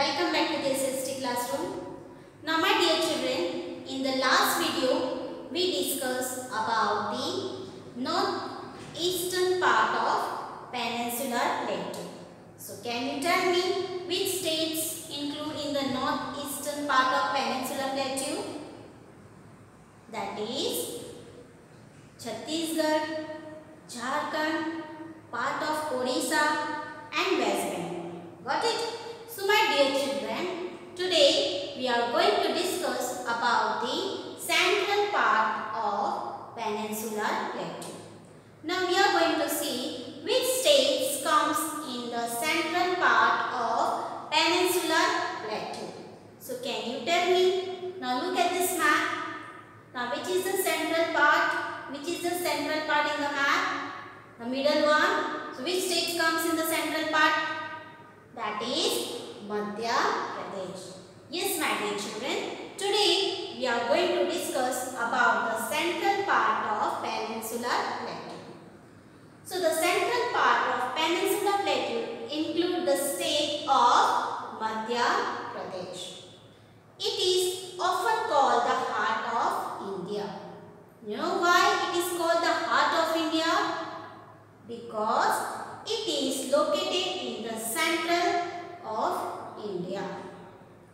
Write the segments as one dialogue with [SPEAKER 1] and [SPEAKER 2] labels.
[SPEAKER 1] welcome back to the SST classroom. Now my dear children, in the last video we discussed about the northeastern part of peninsular plateau. So can you tell me which states include in the northeastern part of peninsular plateau? That is Chhattisgarh, Jharkhand, part of Odisha and West Bengal. Got it? So my dear children, today we are going to discuss about the central part of peninsular plateau. Now we are going to see which states comes in the central part of peninsular plateau. So can you tell me? Now look at this map. Now which is the central part? Which is the central part in the map? The middle one. So which state comes in the central part? That is Madhya Pradesh. Yes, my dear children. Today we are going to discuss about the central part of peninsular plateau. So the central part of peninsular plateau include the state of Madhya Pradesh. It is often called the heart of India. You know why it is called the heart of India? Because it is located in the center of India.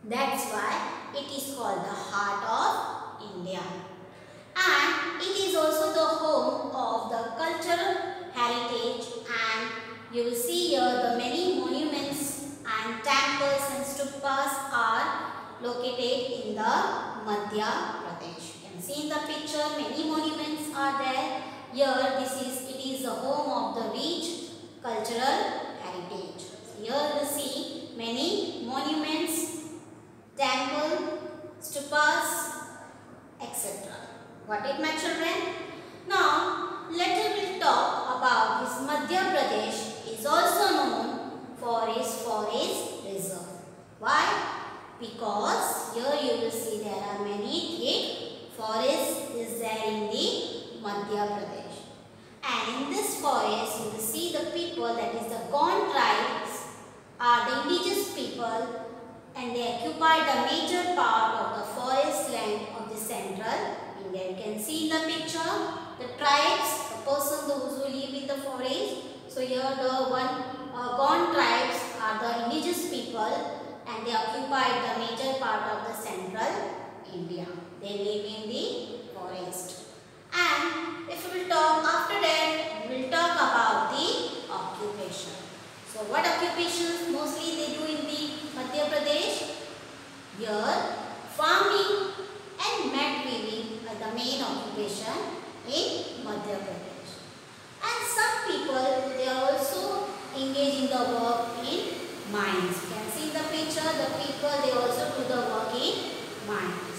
[SPEAKER 1] That's why it is called the heart of India. And it is also the home of the cultural heritage and you will see here the many monuments and temples and stupas are located in the Madhya Pradesh. You can see in the picture many monuments are there. Here this is it is the home of the rich cultural heritage. So here you see many monuments, temple, stupas, etc. Got it my children? Now later we'll talk about this Madhya Pradesh is also known for its forest reserve. Why? Because here you will see there are many thick forests is there in the Madhya Pradesh. And in this forest you will see the people that is the Gond tribes are the indigenous people and they occupy the major part of the forest land of the central India. You can see in the picture the tribes, the person those who live in the forest. So here the Gond uh, tribes are the indigenous people and they occupy the major part of the central India. They live in the forest. And if we will talk after that, we will talk about the occupation. So what occupations mostly they do in the Madhya Pradesh? Here farming and mat weaving are the main occupation in Madhya Pradesh. And some people they are also the work in mines. You can see in the picture the people they also do the work in mines.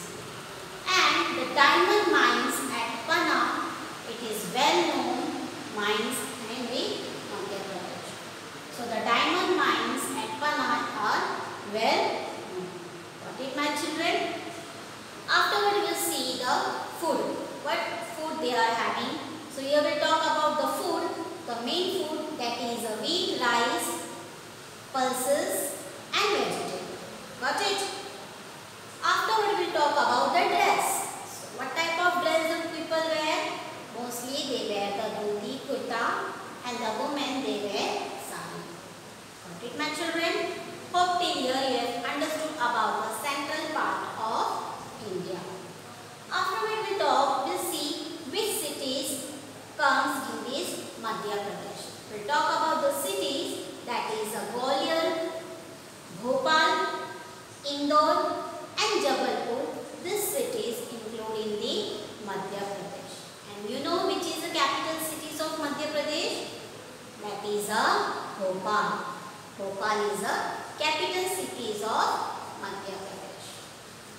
[SPEAKER 1] And the diamond mines at Panna it is well known mines in the Madhya Pradesh. So the diamond mines at Panna are well known. Got it my children? Afterward we will see the food. What food they are having. So here we talk about the food. The main food that is a wheat, rice, pulses and vegetable. Got it? Afterward we will talk about the dress. So what type of dress do people wear? Mostly they wear the dhoti, kurta and the women they wear sari. Got it my children? Hope till here you have understood about the central part of India. Afterward we talk, we'll see which cities comes in this Madhya Pradesh. We'll talk about the cities that is a Gwalior, Bhopal, Indore and Jabalpur. These cities include in the Madhya Pradesh. And you know which is the capital cities of Madhya Pradesh? That is a Bhopal. Bhopal is a capital cities of Madhya Pradesh.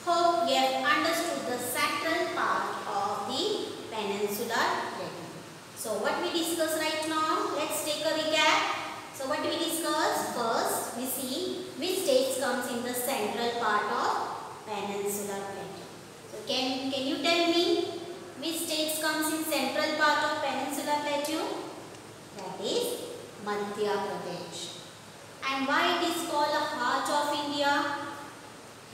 [SPEAKER 1] Hope you have understood the central part of the peninsular plateau. So what we discuss right now? Let's take a recap. So what we discuss? First we see which states comes in the central part of peninsular plateau. So can, can you tell me which states comes in central part of Peninsula plateau? That is Madhya Pradesh. And why it is called the heart of India?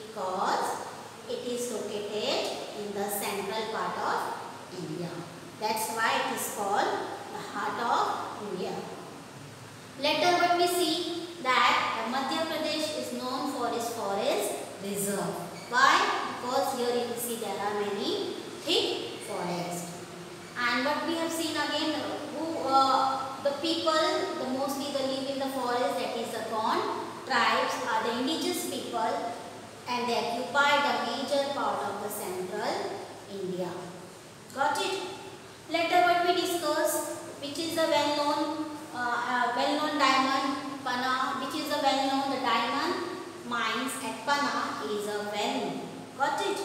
[SPEAKER 1] Because it is located in the central part of India. That's why it is called the heart of India. Later what we see that Madhya Pradesh is known for its forest reserve. Why? Because here you see there are many thick forests. We have seen again, who uh, the people, the mostly they live in the forest, that is the Gond tribes are the indigenous people and they occupy the major part of the central India. Got it? Later what we discuss, which is the well-known uh, uh, well-known diamond Panna, which is a well-known the diamond mines at Panna is a well-known. Got it?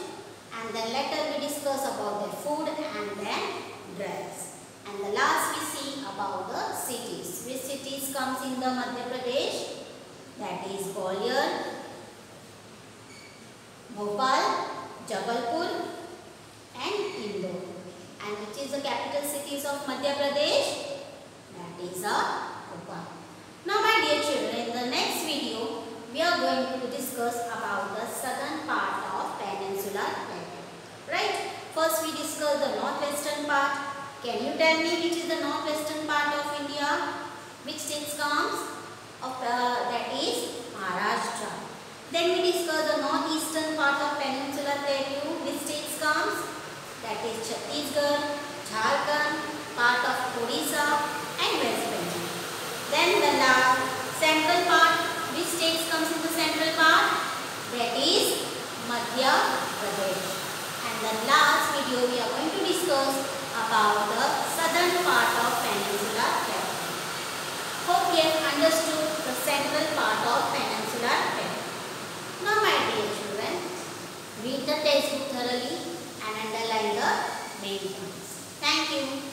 [SPEAKER 1] And then later we discuss about the food and then dress. And the last we see about the cities. Which cities comes in the Madhya Pradesh? That is Gwalior, Bhopal, Jabalpur and Indore. And which is the capital cities of Madhya Pradesh? That is a Bhopal. Now my dear children, in the next video, we are going to discuss about the southern part of peninsular plateau. Right? First we discuss the northwestern part. Can you tell me which is the northwestern part of India? Which states comes? Of uh, that is Maharashtra. Then we discuss the northeastern part of peninsular plateau. Which states comes? That is Chhattisgarh, Jharkhand, part of Odisha and West Bengal. Then the last central part. Which states comes in the central part? That is Madhya Pradesh. And the last video we are about the southern part of peninsular plateau. Hope you have understood the central part of peninsular plateau. Now my dear children, read the textbook thoroughly and underline the main points. Thank you.